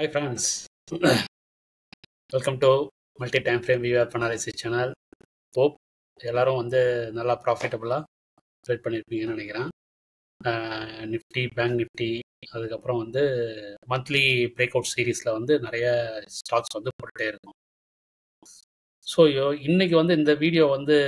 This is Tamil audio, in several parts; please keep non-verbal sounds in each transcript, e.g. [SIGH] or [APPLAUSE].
Hi friends, welcome to multi time frame viewer analysis channel hope எல்லாரும் வந்து நல்லா ப்ராஃபிட்டபுளாக ட்ரேட் பண்ணியிருப்பீங்கன்னு நினைக்கிறேன். நிஃப்டி பேங்க் நிஃப்டி அதுக்கப்புறம் வந்து மந்த்லி பிரேக் அவுட் சீரீஸில் வந்து நிறைய ஸ்டாக்ஸ் வந்து போட்டுகிட்டே இருக்கும். ஸோ இன்னைக்கு வந்து இந்த வீடியோ வந்து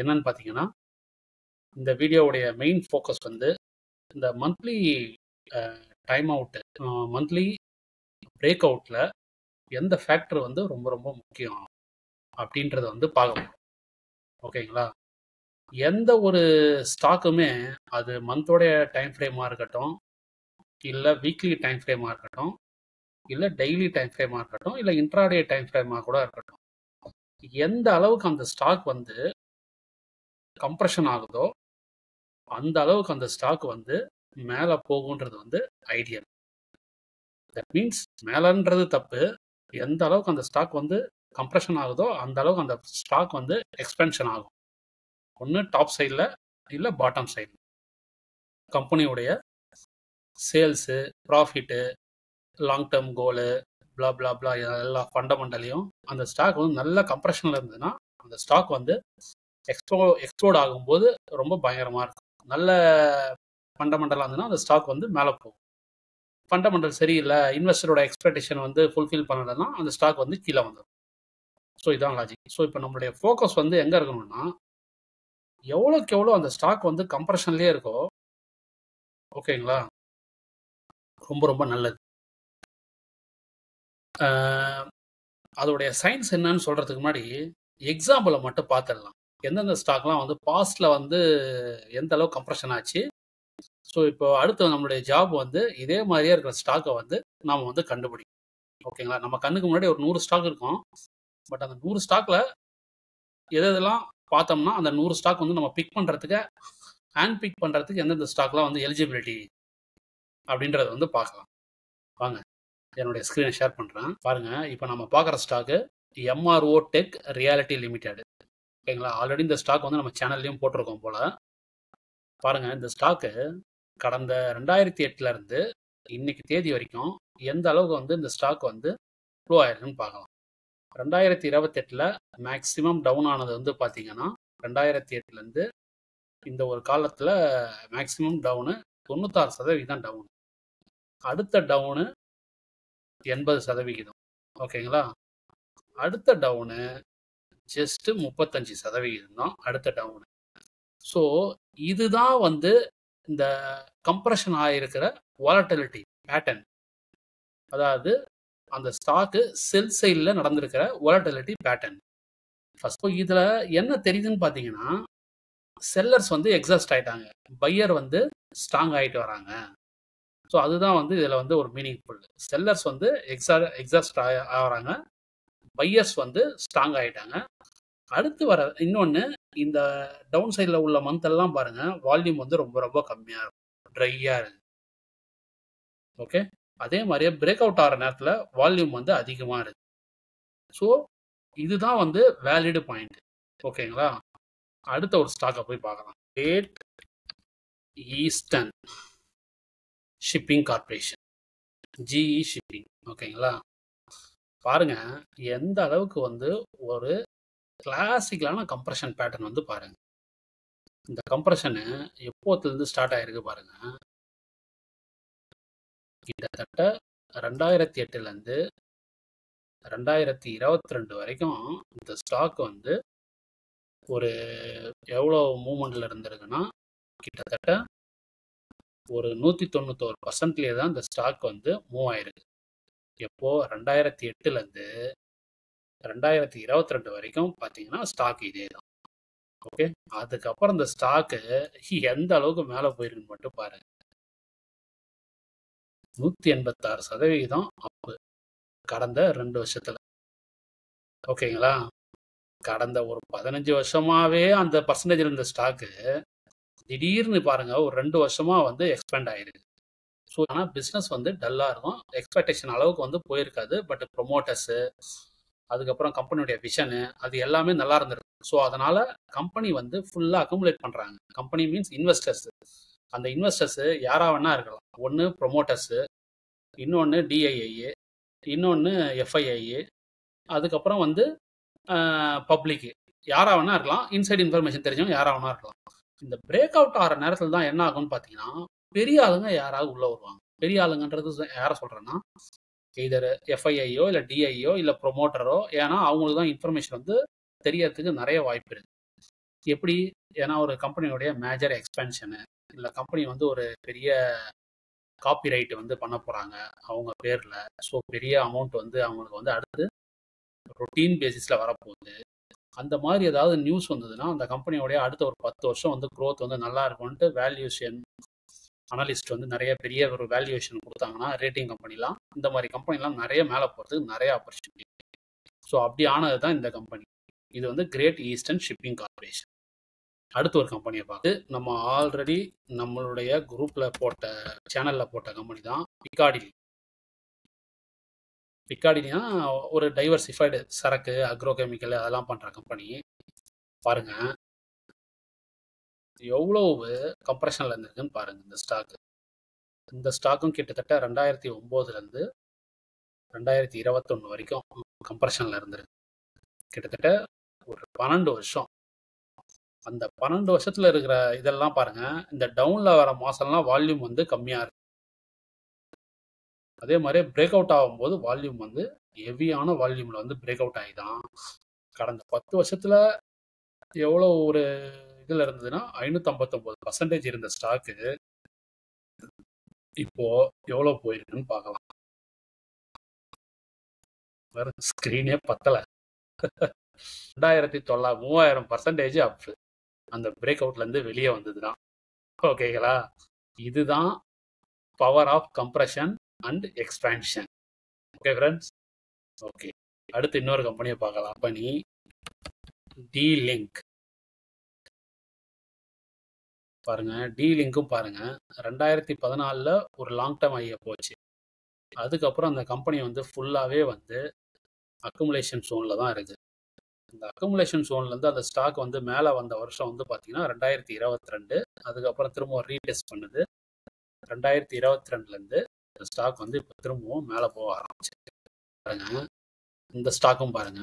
என்னன்னு பார்த்தீங்கன்னா இந்த வீடியோவுடைய மெயின் ஃபோக்கஸ் வந்து இந்த monthly time out monthly break அவுட்டில் எந்த ஃபேக்டர் வந்து ரொம்ப ரொம்ப முக்கியம் அப்படின்றத வந்து பார்க்கணும் ஓகேங்களா? எந்த ஒரு ஸ்டாக்குமே அது மந்தோடைய டைம் ஃப்ரேமாக இருக்கட்டும் இல்லை வீக்லி டைம் ஃப்ரேமாக இருக்கட்டும் இல்லை டெய்லி டைம் ஃப்ரேமாக இருக்கட்டும் இல்லை இன்ட்ராடே டைம் ஃப்ரேமாக கூட இருக்கட்டும். எந்த அளவுக்கு அந்த ஸ்டாக் வந்து கம்ப்ரெஷன் ஆகுதோ அந்த அளவுக்கு அந்த ஸ்டாக் வந்து மேலே போகுன்றது வந்து ஐடியல் தட் மீன்ஸ் மேலன்றது தப்பு. எந்த அளவுக்கு அந்த ஸ்டாக் வந்து கம்ப்ரெஷன் ஆகுதோ அந்த அளவுக்கு அந்த ஸ்டாக் வந்து எக்ஸ்பென்ஷன் ஆகும். ஒன்று டாப் சைடில் இல்லை பாட்டம் சைடில் கம்பெனியுடைய சேல்ஸு ப்ராஃபிட்டு லாங் டேர்ம் கோலு பிளா பிளா பிளா எல்லா ஃபண்டமெண்டலையும் அந்த ஸ்டாக் வந்து நல்ல கம்ப்ரெஷனில் இருந்ததுன்னா அந்த ஸ்டாக் வந்து எக்ஸ்போ எக்ஸ்போர்ட் ஆகும்போது ரொம்ப பயங்கரமாக இருக்கும். நல்ல ஃபண்டமெண்டலாக இருந்ததுன்னா அந்த ஸ்டாக் வந்து மேலே போகும். ஃபண்டமெண்டல் சரியில்லை இன்வெஸ்டரோட எக்ஸ்பெக்டேஷன் வந்து ஃபுல்ஃபில் பண்ணலைன்னா அந்த ஸ்டாக் வந்து கீழே வந்துடும் ஸோ இதான் லாஜிக் ஸோ இப்போ நம்மளுடைய ஃபோக்கஸ் வந்து எங்கே இருக்கணும்னா எவ்வளோக்கு எவ்வளோ அந்த ஸ்டாக் வந்து கம்ப்ரெஷன்லேயே இருக்கோ ஓகேங்களா? ரொம்ப ரொம்ப நல்லது. அதோடைய சயின்ஸ் என்னன்னு சொல்கிறதுக்கு முன்னாடி எக்ஸாம்பிளை மட்டும் பார்த்துடலாம். எந்தெந்த ஸ்டாக்லாம் வந்து பாஸ்டில் வந்து எந்த அளவு கம்ப்ரெஷன் ஆச்சு ஸோ இப்போ அடுத்து நம்மளுடைய ஜாப் வந்து இதே மாதிரியே இருக்கிற ஸ்டாக்கை வந்து நாம் வந்து கண்டுபிடிக்கணும். ஓகேங்களா நம்ம கண்ணுக்கு முன்னாடி ஒரு நூறு ஸ்டாக் இருக்கும். பட் அந்த நூறு ஸ்டாக்கில் எதெல்லாம் பார்த்தோம்னா அந்த நூறு ஸ்டாக் வந்து நம்ம பிக் பண்ணுறதுக்கு ஹேண்ட் பிக் பண்ணுறதுக்கு எந்தெந்த ஸ்டாக்லாம் வந்து எலிஜிபிலிட்டி அப்படின்றத வந்து பார்க்கலாம். வாங்க. என்னுடைய ஸ்க்ரீனை ஷேர் பண்ணுறேன் பாருங்கள் இப்போ நம்ம பார்க்குற stock MRO tech reality limited ஓகேங்களா ஆல்ரெடி இந்த ஸ்டாக் வந்து நம்ம சேனல்லையும் போட்டிருக்கோம் போல். பாருங்கள் இந்த ஸ்டாக்கு கடந்த ரெண்டாயிரத்தி எட்டுல இருந்து இன்னைக்கு தேதி வரைக்கும் எந்த அளவுக்கு வந்து இந்த ஸ்டாக் வந்து ப்ளூ ஆயிருக்குன்னு பார்க்கலாம். ரெண்டாயிரத்தி இருபத்தெட்டில் மேக்ஸிமம் டவுன் ஆனது வந்து பார்த்தீங்கன்னா ரெண்டாயிரத்தி எட்டுலேருந்து இந்த ஒரு காலத்தில் மேக்ஸிமம் டவுனு தொண்ணூத்தாறு சதவிகிதம் டவுனு அடுத்த டவுனு எண்பது சதவிகிதம். ஓகேங்களா? அடுத்த டவுனு ஜஸ்ட்டு முப்பத்தஞ்சு சதவிகிதம் தான் அடுத்த டவுனு ஸோ இதுதான் வந்து இந்த கம்ப்ரெஷன் ஆகிருக்கிற வாலட்டிலிட்டி பேட்டர்ன் அதாவது அந்த ஸ்டாக்கு செல் சைடில் நடந்திருக்கிற வாலட்டிலிட்டி பேட்டர்ன் ஃபஸ்ட் இதில் என்ன தெரியுதுன்னு பார்த்தீங்கன்னா செல்லர்ஸ் வந்து எக்ஸாஸ்ட் ஆகிட்டாங்க பையர் வந்து ஸ்ட்ராங் ஆகிட்டு வராங்க. ஸோ அதுதான் வந்து இதில் வந்து ஒரு மீனிங்ஃபுல் செல்லர்ஸ் வந்து எக்ஸா எக்ஸாஸ்ட் ஆகிறாங்க. பையர்ஸ் வந்து ஸ்ட்ராங் ஆகிட்டாங்க அடுத்து வர இன்னொன்று இந்த டவுன் சைடில் உள்ள மந்த் எல்லாம் பாருங்கள் வால்யூம் வந்து ரொம்ப ரொம்ப கம்மியாக இருக்கும். ட்ரையாக இருக்கு ஓகே அதே மாதிரியே பிரேக் அவுட் ஆகிற நேரத்தில் வால்யூம் வந்து அதிகமாக இருக்கு. ஸோ இதுதான் வந்து வேலிடு பாயிண்ட் ஓகேங்களா அடுத்த ஒரு ஸ்டாக்கை போய் பார்க்கலாம். Great Eastern Shipping Corporation GE Shipping ஓகேங்களா பாருங்க எந்த அளவுக்கு வந்து ஒரு கிளாசிக்கலான கம்ப்ரெஷன் பேட்டர்ன் வந்து பாருங்க. இந்த கம்ப்ரெஷனு எப்போத்துலேருந்து ஸ்டார்ட் ஆயிருக்கு பாருங்க. கிட்டத்தட்ட ரெண்டாயிரத்தி எட்டுலேருந்து ரெண்டாயிரத்தி இருபத்தி ரெண்டு வரைக்கும் இந்த ஸ்டாக் வந்து ஒரு எவ்வளோ மூமெண்ட்டில் இருந்திருக்குன்னா கிட்டத்தட்ட ஒரு நூற்றி தொண்ணூத்தோரு பர்சன்ட்லேயே தான் இந்த ஸ்டாக் வந்து மூவ் ஆயிருக்கு. எப்போது ரெண்டாயிரத்தி எட்டுலேருந்து ரெண்டாயிரத்தி இருபத்தி ரெண்டு வரைக்கும் பார்த்தீங்கன்னா ஸ்டாக் இதே தான். ஓகே அதுக்கப்புறம் இந்த ஸ்டாக்கு எந்த அளவுக்கு மேலே போயிருக்குன்னு மட்டும் பாருங்க. நூற்றி எண்பத்தாறு சதவிகிதம் அப்பு கடந்த ரெண்டு வருஷத்துல. ஓகேங்களா கடந்த ஒரு பதினஞ்சு வருஷமாவே அந்த பர்சன்டேஜ் இருந்த ஸ்டாக்கு திடீர்னு பாருங்க ஒரு ரெண்டு வருஷமா வந்து எக்ஸ்பேண்ட் ஆயிருக்கு ஸோ ஆனால் பிஸ்னஸ் வந்து டல்லாக இருக்கும். எக்ஸ்பெக்டேஷன் அளவுக்கு வந்து போயிருக்காது. பட் ப்ரொமோட்டர்ஸு அதுக்கப்புறம் கம்பெனியுடைய விஷனு அது எல்லாமே நல்லா இருந்திருக்கு ஸோ அதனால கம்பெனி வந்து ஃபுல்லாக அக்குமுலேட் பண்ணுறாங்க கம்பெனி மீன்ஸ் இன்வெஸ்டர்ஸ் அந்த இன்வெஸ்டர்ஸ் யாரா வேணா இருக்கலாம். ஒன்று ப்ரொமோட்டர்ஸு இன்னொன்று டிஐஐஏ இன்னொன்று எஃப்ஐஐஏ அதுக்கப்புறம் வந்து பப்ளிக்கு யாராக வேணா இருக்கலாம். இன்சைட் இன்ஃபர்மேஷன் தெரிஞ்சவங்க யாராக வேணா இருக்கலாம். இந்த பிரேக் அவுட் ஆகிற நேரத்தில் தான் என்ன ஆகும்னு பார்த்தீங்கன்னா பெரிய ஆளுங்க யாராவது உள்ளே வருவாங்க. பெரிய ஆளுங்கன்றது யாரை சொல்கிறேன்னா இதர் எஃப்ஐஐயோ இல்லை டிஐயோ இல்லை ப்ரொமோட்டரோ ஏன்னா அவங்களுக்கு தான் இன்ஃபர்மேஷன் வந்து தெரியறதுக்கு நிறைய வாய்ப்பு இருக்குது எப்படி? ஏன்னா ஒரு கம்பெனியோடைய மேஜர் எக்ஸ்பென்ஷனு இல்லை கம்பெனி வந்து ஒரு பெரிய காப்பிரைட் வந்து பண்ண போகிறாங்க அவங்க பேரில். ஸோ பெரிய அமௌண்ட் வந்து அவங்களுக்கு வந்து அடுத்து ரொட்டீன் பேசிஸில் வரப்போகுது. அந்த மாதிரி ஏதாவது நியூஸ் வந்ததுன்னா அந்த கம்பெனியோடைய அடுத்த ஒரு பத்து வருஷம் வந்து க்ரோத் வந்து நல்லா இருக்கும்ன்ட்டு வேல்யூஷன் அனலிஸ்ட் வந்து நிறைய பெரிய ஒரு வேல்யூவேஷன் கொடுத்தாங்கன்னா ரேட்டிங் கம்பெனிலாம் இந்த மாதிரி கம்பெனிலாம் நிறைய மேலே போகிறதுக்கு நிறைய ஆப்பர்ச்சுனிட்டி ஸோ அப்படி ஆனது தான் இந்த கம்பெனி இது வந்து கிரேட் ஈஸ்டர்ன் ஷிப்பிங் கார்பரேஷன் அடுத்த ஒரு கம்பெனியை பார்த்து நம்ம ஆல்ரெடி நம்மளுடைய குரூப்பில் போட்ட சேனலில் போட்ட கம்பெனி தான் பிகாடிலி பிகாடிலினா ஒரு டைவர்சிஃபைடு சரக்கு அக்ரோ கெமிக்கல் அதெல்லாம் பண்ணுற கம்பெனி பாருங்க. எவ்வளவு கம்ப்ரெஷனில் இருந்திருக்குன்னு பாருங்க இந்த ஸ்டாக்கு இந்த ஸ்டாக்கும் கிட்டத்தட்ட ரெண்டாயிரத்தி ஒம்போதுலேருந்து ரெண்டாயிரத்தி இருபத்தொன்று வரைக்கும் கம்ப்ரெஷனில் இருந்திருக்கு. கிட்டத்தட்ட ஒரு பன்னெண்டு வருஷம். அந்த பன்னெண்டு வருஷத்தில் இருக்கிற இதெல்லாம் பாருங்க இந்த டவுனில் வர மாதம்லாம் வால்யூம் வந்து கம்மியாக இருக்கு. அதே மாதிரி பிரேக் அவுட் ஆகும்போது வால்யூம் வந்து ஹெவியான வால்யூமில் வந்து பிரேக் அவுட் ஆகி தான் கடந்த பத்து வருஷத்தில் எவ்வளோ ஒரு இதில் இருந்ததுன்னா ஐநூற்றம்பத்தொம்போது பர்சன்டேஜ் இருந்த ஸ்டாக்கு இப்போ எவ்வளோ போயிருக்குன்னு பார்க்கலாம். வேற ஸ்க்ரீனே பத்தலை. ரெண்டாயிரத்தி தொள்ளா மூவாயிரம் பர்சன்டேஜ் அப் அந்த பிரேக் அவுட்லேருந்து வெளியே வந்தது தான் ஓகேங்களா இதுதான் power of compression and expansion okay friends okay அடுத்து இன்னொரு கம்பெனியை பார்க்கலாம். கம்பெனி டி லிங்க் பாருங்க டி லிங்க்கும் பாருங்க. ரெண்டாயிரத்தி பதினாலில் ஒரு லாங் டேர்ம் ஐயா போச்சு. அதுக்கப்புறம் அந்த கம்பெனி வந்து ஃபுல்லாகவே வந்து அக்குமுலேஷன் ஜோனில் தான் இருக்குது இந்த அக்குமுலேஷன் ஜோன்லேருந்து அந்த ஸ்டாக் வந்து மேலே வந்த வருஷம் வந்து பார்த்தீங்கன்னா ரெண்டாயிரத்தி இருபத்தி ரெண்டு அதுக்கப்புறம் திரும்பவும் ரீடெஸ்ட் பண்ணுது. ரெண்டாயிரத்தி இருபத்தி ரெண்டுலேருந்து இந்த ஸ்டாக் வந்து இப்போ திரும்பவும் மேலே போக ஆரம்பிச்சு. பாருங்க இந்த ஸ்டாக்கும் பாருங்க.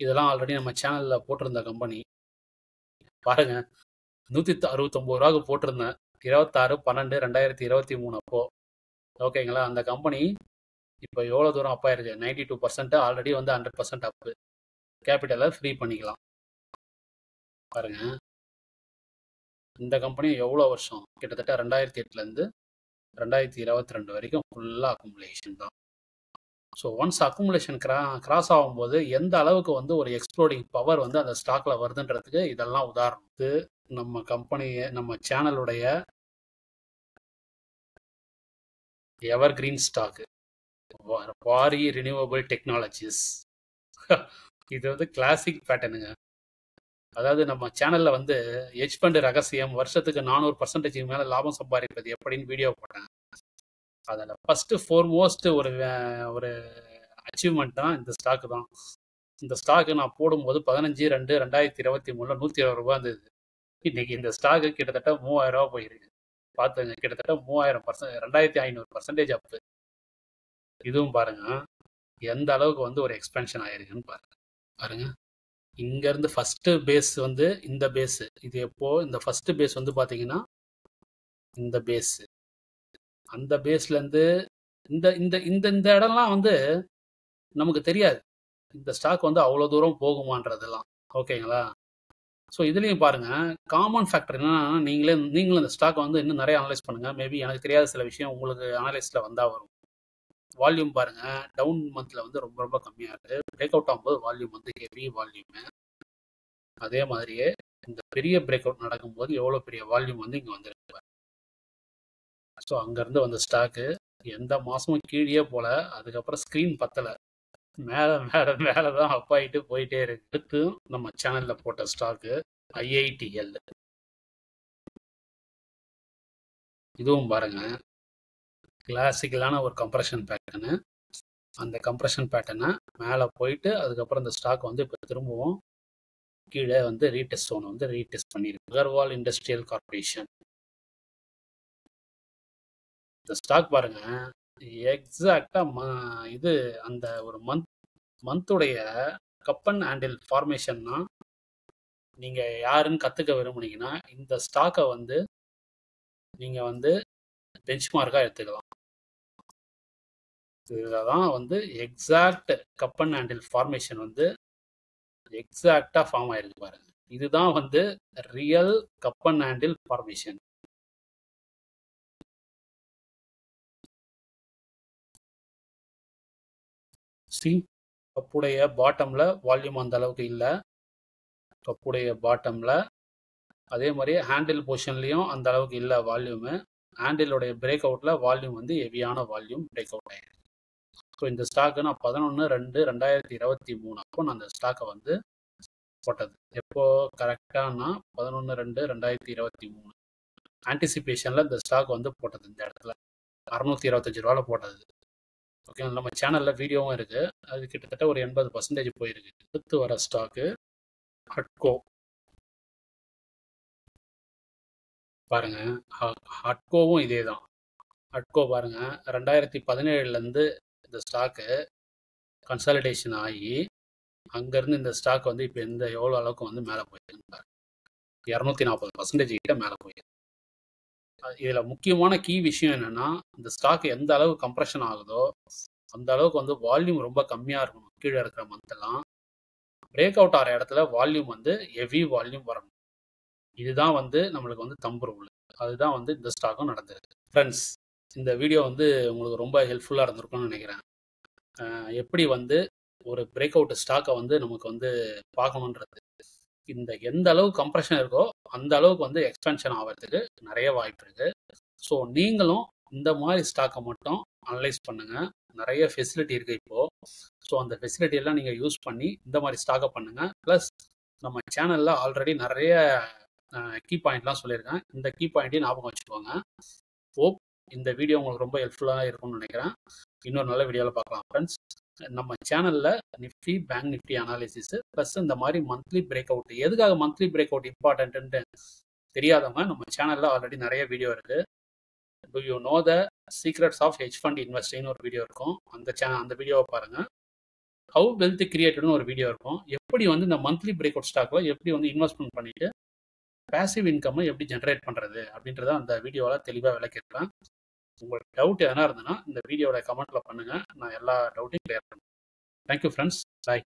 இதெல்லாம் ஆல்ரெடி நம்ம சேனலில் போட்டிருந்த கம்பெனி பாருங்க. நூற்றி அறுபத்தொம்போது ரூபாய்க்கு போட்டிருந்தேன். இருபத்தாறு பன்னெண்டு ரெண்டாயிரத்தி இருபத்தி மூணு அப்போ ஓகேங்களா அந்த கம்பெனி இப்போ எவ்வளோ தூரம் அப்பா இருக்கு நைன்டி டூ பர்சன்ட் ஆல்ரெடி வந்து ஹண்ட்ரட் பர்சன்ட் அப்பு கேபிட்டலை ஃப்ரீ பண்ணிக்கலாம். பாருங்க. இந்த கம்பெனி எவ்வளோ வருஷம்? கிட்டத்தட்ட ரெண்டாயிரத்தி எட்டுலேருந்து ரெண்டாயிரத்தி இருபத்தி ரெண்டு வரைக்கும் ஃபுல்லாக அக்குமுலேஷன் தான். ஸோ ஒன்ஸ் அக்குமுலேஷன் கிரா கிராஸ் ஆகும்போது எந்த அளவுக்கு வந்து ஒரு எக்ஸ்ப்ளோடிங் பவர் வந்து அந்த ஸ்டாக்கில் வருதுன்றதுக்கு இதெல்லாம் உதாரணத்து நம்ம கம்பெனியை நம்ம சேனலுடைய evergreen stock Waaree renewable technologies [LAUGHS] இது வந்து கிளாசிக் பேட்டர்னுங்க அதாவது நம்ம சேனலில் வந்து ஹெச் ஃபண்டு ரகசியம் வருஷத்துக்கு நானூறு பர்சன்டேஜ் மேலே லாபம் சம்பாதிப்பது எப்படின்னு வீடியோ போட்டேன். அதில் ஃபஸ்ட்டு ஃபோர்மோஸ்ட் ஒரு ஒரு அச்சீவ்மெண்ட் தான் இந்த ஸ்டாக்கு தான். இந்த ஸ்டாக்கு நான் போடும்போது பதினஞ்சு ரெண்டு ரெண்டாயிரத்தி இருபத்தி மூணில் நூற்றி இருபது ரூபா இருந்தது. இன்னைக்கு இந்த ஸ்டாக்கு கிட்டத்தட்ட மூவாயிரம் ரூபா போயிருக்கு. பார்த்துங்க கிட்டத்தட்ட மூவாயிரம் பர்சன்ட் ரெண்டாயிரத்தி ஐநூறு பர்சன்டேஜ் அப்பு இதுவும் பாருங்க எந்த அளவுக்கு வந்து ஒரு எக்ஸ்பென்ஷன் ஆயிருக்குன்னு பாருங்க. பாருங்க. இங்கேருந்து ஃபஸ்ட்டு பேஸ் வந்து இந்த பேஸு இது எப்போ? இந்த ஃபஸ்ட்டு பேஸ் வந்து பார்த்தீங்கன்னா இந்த பேஸு அந்த பேஸ்லேருந்து இந்த இந்த இந்த இந்த இடம்லாம் வந்து நமக்கு தெரியாது. இந்த ஸ்டாக் வந்து அவ்வளோ தூரம் போகுமான்றதெல்லாம். ஓகேங்களா? ஸோ இதுலேயும் பாருங்கள் காமன் ஃபேக்டர் என்னன்னா நீங்களே நீங்களும் இந்த ஸ்டாக் வந்து இன்னும் நிறைய அனலைஸ் பண்ணுங்கள் மேபி எனக்கு தெரியாத சில விஷயம் உங்களுக்கு அனலைஸில் வந்தால் வரும். வால்யூம் பாருங்கள் டவுன் மந்தில் வந்து ரொம்ப ரொம்ப கம்மியாக இருக்குது பிரேக் அவுட் ஆகும்போது வால்யூம் வந்து ஹெவி வால்யூமு அதே மாதிரியே இந்த பெரிய பிரேக் அவுட் நடக்கும்போது எவ்வளோ பெரிய வால்யூம் வந்து இங்கே வந்துருக்கு ஸோ அங்கேருந்து வந்த ஸ்டாக்கு எந்த மாதமும் கீழே போல அதுக்கப்புறம் ஸ்க்ரீன் பத்தலை. மேலே மேலே மேலே தான் அப்பாயிட்டு போயிட்டே இருக்கு. அடுத்து நம்ம சேனலில் போட்ட ஸ்டாக்கு ஐஐடிஎல் இதுவும் பாருங்க. கிளாசிக்கலான ஒரு கம்ப்ரெஷன் பேட்டர்னு அந்த கம்ப்ரெஷன் பேட்டர்னை மேலே போயிட்டு அதுக்கப்புறம் இந்த ஸ்டாக் வந்து இப்போ திரும்பவும் கீழே வந்து ரீடெஸ்ட் ஒன்று வந்து ரீடெஸ்ட் பண்ணியிருக்கு அகர்வால் இண்டஸ்ட்ரியல் கார்பரேஷன் ஸ்டாக் பாருங்க. எக்ஸாக்டா இது அந்த ஒரு மந்த் மந்த்துடைய கப்பன் ஹேண்டில் ஃபார்மேஷன்னா நீங்க யாருன்னு கத்துக்க விரும்புனீங்கன்னா இந்த ஸ்டாக்கை வந்து நீங்க வந்து பெஞ்ச்மார்க்காக எடுத்துக்கலாம். இதில் தான் வந்து எக்ஸாக்ட் கப்பன் ஹேண்டில் ஃபார்மேஷன் வந்து எக்ஸாக்டாக ஃபார்ம் ஆயிருக்கு பாருங்க. இதுதான் வந்து real cup and handle formation C கப்புடைய பாட்டமில் வால்யூம் அந்த அளவுக்கு இல்லை. கப்புடைய பாட்டமில் அதே மாதிரி ஹேண்டில் பொசிஷன்லேயும் அந்த அளவுக்கு இல்லை வால்யூமு ஹேண்டிலுடைய பிரேக் அவுட்டில் வால்யூம் வந்து ஹெவியான வால்யூம் பிரேக் அவுட் ஆகிருக்கு ஸோ இந்த ஸ்டாக்கு நான் பதினொன்று ரெண்டு ரெண்டாயிரத்தி இருபத்தி மூணு அப்போ நான் அந்த ஸ்டாக்கை வந்து போட்டது. எப்போ கரெக்டானா பதினொன்று ரெண்டு ரெண்டாயிரத்தி இருபத்தி மூணு. ஆன்டிசிபேஷனில் இந்த ஸ்டாக் வந்து போட்டது இந்த இடத்துல. அறநூற்றி இருபத்தஞ்சி ரூபாவில் போட்டது. ஓகே நம்ம சேனலில் வீடியோவும் இருக்குது அது கிட்டத்தட்ட ஒரு எண்பது பர்சன்டேஜ் போயிருக்கு. அடுத்து வர ஸ்டாக்கு ஹட்கோ பாருங்க ஹட்கோவும் இதே தான் ஹட்கோ பாருங்க ரெண்டாயிரத்தி பதினேழுலேருந்து இந்த ஸ்டாக்கு கன்சாலிடேஷன் ஆகி அங்கேருந்து இந்த ஸ்டாக் வந்து இப்போ எந்த எவ்வளோ அளவுக்கு வந்து மேலே போயிருக்கு இரநூத்தி நாற்பது பர்சன்டேஜ் கிட்ட மேலே போயிருக்கு. இதில் முக்கியமான கீ விஷயம் என்னென்னா இந்த ஸ்டாக் எந்த அளவு கம்ப்ரெஷன் ஆகுதோ அந்த அளவுக்கு வந்து வால்யூம் ரொம்ப கம்மியாக இருக்கணும். கீழே இருக்கிற மந்தெல்லாம் பிரேக் அவுட் ஆகிற இடத்துல வால்யூம் வந்து ஹெவி வால்யூம் வரணும். இதுதான் வந்து நம்மளுக்கு வந்து தம்பு ரூல் அதுதான் வந்து இந்த ஸ்டாக்கும் நடந்திருக்கு. ஃப்ரெண்ட்ஸ் இந்த வீடியோ வந்து உங்களுக்கு ரொம்ப ஹெல்ப்ஃபுல்லாக இருந்திருக்கும்னு நினைக்கிறேன். எப்படி வந்து ஒரு பிரேக் அவுட் ஸ்டாக்கை வந்து நமக்கு வந்து பார்க்கணுன்றது. இந்த எந்த அளவு கம்ப்ரெஷன் இருக்கோ அந்த அளவுக்கு வந்து எக்ஸ்பென்ஷன் ஆகிறதுக்கு நிறைய வாய்ப்பு இருக்குது ஸோ நீங்களும் இந்த மாதிரி ஸ்டாக்கை மட்டும் அனலைஸ் பண்ணுங்கள் நிறைய ஃபெசிலிட்டி இருக்குது இப்போது ஸோ அந்த ஃபெசிலிட்டி எல்லாம் நீங்கள் யூஸ் பண்ணி இந்த மாதிரி ஸ்டாக்கை பண்ணுங்கள் ப்ளஸ் நம்ம சேனலில் ஆல்ரெடி நிறைய கீ பாயிண்ட்லாம் சொல்லியிருக்கேன். இந்த கீ பாயிண்ட்டையும் ஞாபகம் வச்சுக்கோங்க. ஹோப் இந்த வீடியோ உங்களுக்கு ரொம்ப ஹெல்ப்ஃபுல்லாக இருக்கும்னு நினைக்கிறேன். இன்னொரு நல்ல வீடியோவில் பார்க்கலாம் ஃப்ரெண்ட்ஸ் நம்ம சேனலில் Nifty Bank Nifty analysis plus இந்த மாதிரி மந்த்லி பிரேக் அவுட் எதுக்காக மந்த்லி பிரேக் அவுட் இம்பார்ட்டன்ட்டு தெரியாதவங்க நம்ம சேனலில் ஆல்ரெடி நிறைய வீடியோ இருக்குது to you know the secrets of hedge fund இன்வெஸ்டிங்னு ஒரு வீடியோ இருக்கும். அந்த சேனல் அந்த வீடியோவை பாருங்கள் ஹவு வெல்த் கிரியேட்டட்னு ஒரு வீடியோ இருக்கும். எப்படி வந்து இந்த மந்த்லி பிரேக் அவுட் ஸ்டாக்கில் எப்படி வந்து இன்வெஸ்ட்மெண்ட் பண்ணிட்டு பேசிவ் இன்கம்மை எப்படி ஜென்ரேட் பண்ணுறது அப்படின்றத அந்த வீடியோவில் தெளிவாக விளக்கிருப்பேன் உங்களுக்கு டவுட் எதனா இருந்ததுன்னா இந்த வீடியோட கமெண்ட்ல பண்ணுங்க. நான் எல்லா டவுட்டையும் கிளியர் பண்ணுறேன். Thank you friends bye